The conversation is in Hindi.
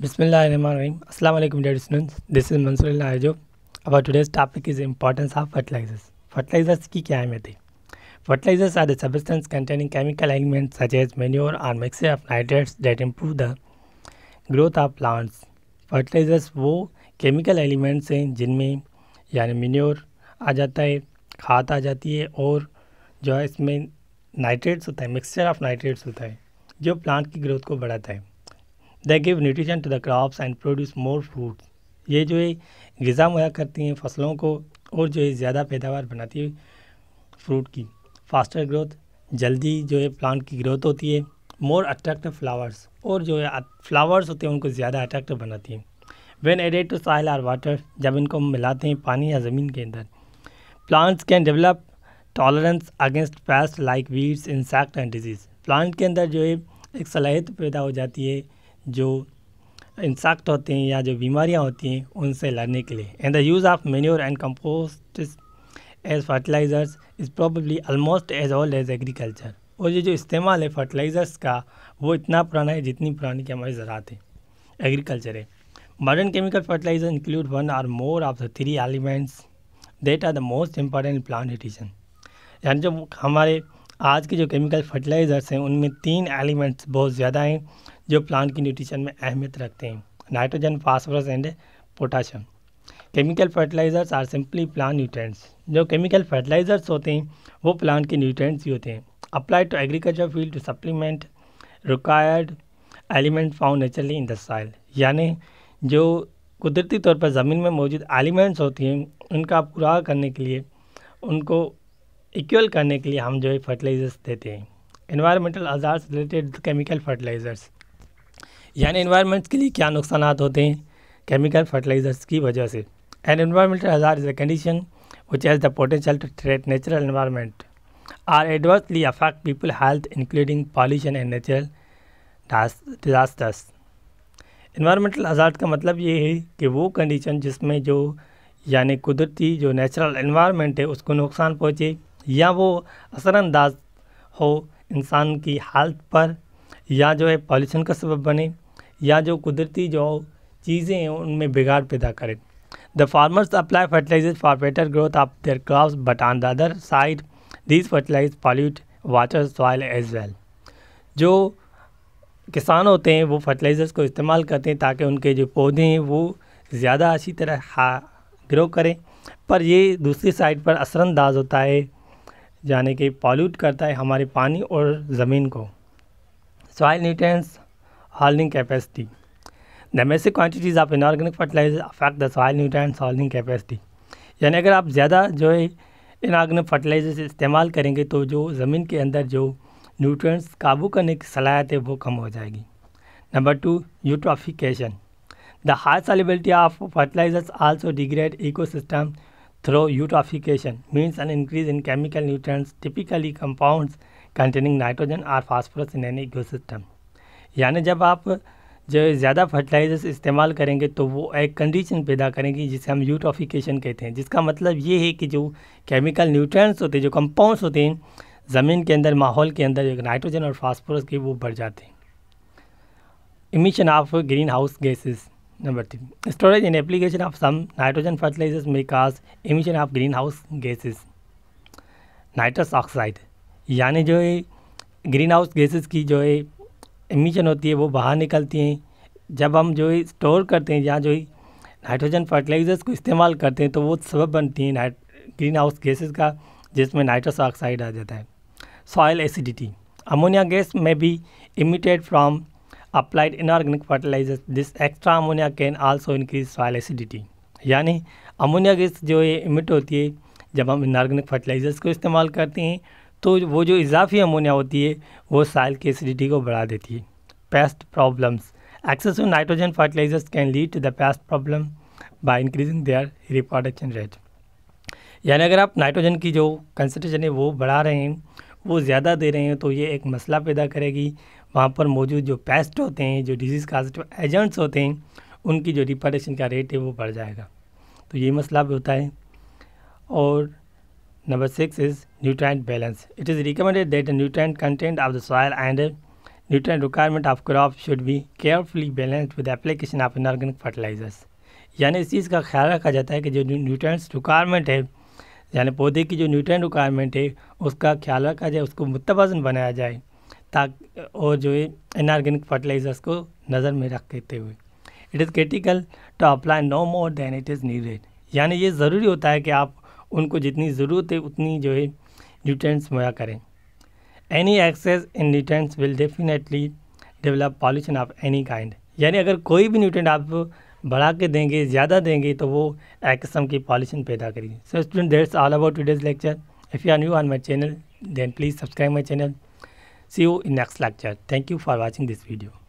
बिस्मिल्लाम Aslam dear students this is Mansoor आयजो अब today's topic is importance of fertilizers fertilizers की क्या अहमियत है? Fertilizers are the substance containing chemical element such as manure or mixture of nitrates that improve the growth of plants fertilizers वो केमिकल एलिमेंट्स हैं जिनमें यानी मेन्योर आ जाता है, खाद आ जाती है और जो है इसमें नाइट्रेट्स होता है मिक्सचर ऑफ़ नाइट्रेट्स होता है, जो प्लांट की ग्रोथ को बढ़ाता है। They give nutrition to the crops and produce more fruits ये जो है गज़ा मुहैया करती हैं फ़सलों को और जो है ज़्यादा पैदावार बनाती है फ्रूट की फास्टर ग्रोथ जल्दी जो है प्लांट की ग्रोथ होती है मोर अट्रैक्टिव फ्लावर्स और जो है फ्लावर्स होते हैं उनको ज़्यादा अट्रैक्टिव बनाती हैं। When added to soil or water जब इनको मिलाते हैं पानी या ज़मीन के अंदर plants can develop tolerance against pest like weeds insect and disease plant के अंदर जो है एक सलाहियत पैदा हो जाती है जो इंसेक्ट होते हैं या जो बीमारियाँ होती हैं, उनसे लड़ने के लिए। And the use of manure and compost as fertilizers is probably almost as old as agriculture और ये जो इस्तेमाल है फर्टिलाइज़र्स का, वो इतना पुराना है जितनी पुरानी की हमारी ज़रात है। एग्रीकल्चर है। Modern chemical fertilizer include one or more of the three elements that are the most important plant nutrition यानी जो हमारे आज के जो केमिकल फर्टिलाइज़र्स हैं, उनमें तीन एलिमेंट्स बहुत ज़्यादा हैं। जो प्लांट की न्यूट्रिशन में अहमियत रखते हैं। Nitrogen phosphorus and potassium chemical fertilizers are simply plant nutrients जो केमिकल फर्टिलाइज़र्स होते हैं, वो प्लांट के न्यूट्रेंट्स ही होते हैं। Apply to agriculture field to supplement required element found naturally in the soil यानी जो कुदरती तौर पर ज़मीन में मौजूद एलिमेंट्स होती हैं, उनका पूरा करने के लिए, उनको इक्वल करने के लिए हम जो है फर्टिलाइज़र्स देते हैं। Environmental hazards related chemical fertilizers यानी इन्वायरमेंट के लिए क्या नुकसान होते हैं? केमिकल फर्टिलाइजर्स की वजह से। And environmental hazard is a condition which has the potential to threat natural environment or adversely affect people health including pollution and natural disasters environmental hazard का मतलब ये है कि वो कंडीशन जिसमें जो, यानी कुदरती जो नेचुरल इन्वायरमेंट है, उसको नुकसान पहुँचे, या वो असरानंदाज हो इंसान की हालत पर, या जो है पॉल्यूशन का सबब बने। या जो कुदरती जो चीज़ें हैं, उनमें बिगाड़ पैदा करें। The farmers apply fertilizer for better growth of their crops but on the other side these fertilize pollute water soil as well जो किसान होते हैं, वो फर्टिलाइज़र्स को इस्तेमाल करते हैं ताकि उनके जो पौधे हैं, वो ज़्यादा अच्छी तरह ग्रो करें। पर ये दूसरी साइड पर असरअंदाज होता है यानी कि पॉल्यूट करता है हमारे पानी और ज़मीन को। Soil nutrients hauling capacity. The massive quantities of inorganic fertilizer affect the soil nutrients hauling capacity. यानी अगर आप ज़्यादा जो है इनऑर्गेनिक फर्टिलाइज़र इस्तेमाल करेंगे तो जो ज़मीन के अंदर जो न्यूट्रिएंट्स काबू करने की सलाहियत है, वो कम हो जाएगी number two eutrophication the high solubility of fertilizers also degrade ecosystem through eutrophication means an increase in chemical nutrients typically compounds containing nitrogen और phosphorus in an ecosystem यानी जब आप जो ज़्यादा फर्टिलाइजर्स इस्तेमाल करेंगे तो वो एक कंडीशन पैदा करेंगी जिसे हम यूट्रोफिकेशन कहते हैं। जिसका मतलब ये है कि जो केमिकल न्यूट्रिएंट्स होते हैं, जो कंपाउंड्स होते हैं, ज़मीन के अंदर, माहौल के अंदर जो नाइट्रोजन और फास्फोरस के वो बढ़ जाते हैं। Emission of greenhouse gases number three storage in application of some nitrogen fertilizers may cause emission of greenhouse gases nitrous oxide यानी जो है ग्रीन हाउस गैसेज की जो है एमिशन होती है, वो बाहर निकलती हैं। जब हम जो है स्टोर करते हैं, या जो है नाइट्रोजन फर्टिलाइज़र्स को इस्तेमाल करते हैं तो वो सबब बनती हैं ग्रीन हाउस गैसेस का, जिसमें नाइट्रस ऑक्साइड आ जाता है। सॉयल एसिडिटी अमोनिया गैस में भी emitted from applied inorganic fertilizers this extra ammonia can also increase soil acidity यानी अमोनिया गैस जो है इमिट होती है, जब हम इनऑर्गेनिक फर्टिलाइजर्स को इस्तेमाल करते हैं तो वो जो इजाफी अमोनिया होती है, वो साइल की एसिडिटी को बढ़ा देती है। Pest problems excessive nitrogen fertilizers can lead to the pest problem by increasing their reproduction rate यानी अगर आप नाइट्रोजन की जो कंसनट्रेशन है वो बढ़ा रहे हैं, वो ज़्यादा दे रहे हैं तो ये एक मसला पैदा करेगी। वहाँ पर मौजूद जो पेस्ट होते हैं, जो डिज़ीज़ काजिटिव एजेंट्स होते हैं, उनकी जो रिप्रोडक्शन का रेट है वो बढ़ जाएगा। तो ये मसला भी होता है। और Number 6 is nutrient balance. It is recommended that the nutrient content of the soil and nutrient requirement of crop should be carefully balanced with application of inorganic fertilizers. यानी इस चीज़ का ख्याल रखा जाता है कि जो न्यूट्रेंट्स रिक्वायरमेंट है, यानी पौधे की जो न्यूट्रेंट रिक्वायरमेंट है, उसका ख्याल रखा जाए, उसको मुतवाजन बनाया जाए, ताकि और जो है इनऑर्गेनिक फर्टिलाइज़र्स को नज़र में रखते हुए। It is critical to apply no more than it is needed यानी ये ज़रूरी होता है कि आप उनको जितनी ज़रूरत है, उतनी जो है न्यूट्रेंट्स मुहैया करें। Any excess in nutrients will definitely develop pollution of any kind यानी अगर कोई भी न्यूट्रेंट आप बढ़ा के देंगे, ज़्यादा देंगे तो वो एक किस्म की पॉल्यूशन पैदा करेगी। So student that's all about today's lecture if you are new on my channel then please subscribe my channel see you in next lecture thank you for watching this video